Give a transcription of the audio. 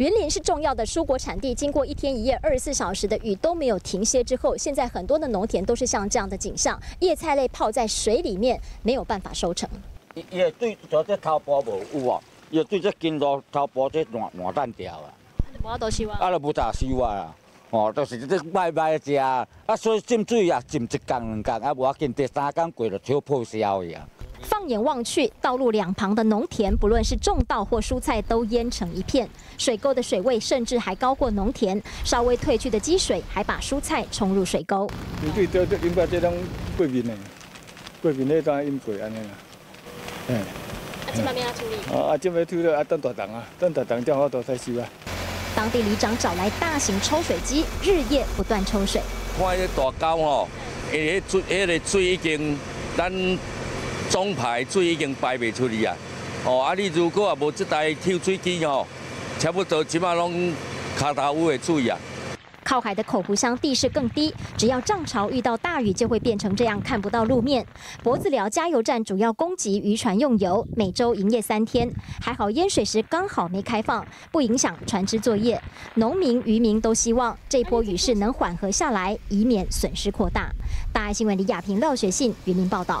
云林是重要的蔬果产地，经过一天一夜、二十四小时的雨都没有停歇之后，现在很多的农田都是像这样的景象，叶菜类泡在水里面，没有办法收成。对无有啊，伊对这这烂烂蛋掉啊，啊，就无咋收啊。哦，都是这卖卖食，啊，所以浸水也，浸一工两工，啊，无要紧，第三工过就超破销呀。放眼望去，道路两旁的农田，不论是种稻或蔬菜，都淹成一片。水沟的水位甚至还高过农田，稍微退去的积水还把蔬菜冲入水沟。你对这这应该这种过敏的，过敏的当然淹过安尼啦。嗯，啊，今麦要处理？啊啊，今麦处理啊，等大档啊，等大收啊。当地里长找来大型抽水机，日夜不断抽水。看那大沟吼，迄水，迄个水已经，咱总排水已经排袂出去啊。哦，啊，你如果也无这台抽水机吼，差不多即马拢卡头有的水啊。靠海的口湖乡地势更低，只要涨潮遇到大雨，就会变成这样，看不到路面。脖子寮加油站主要供给渔船用油，每周营业三天。还好淹水时刚好没开放，不影响船只作业。农民、渔民都希望这波雨势能缓和下来，以免损失扩大。大爱新闻李亚平、廖学信，云林报道。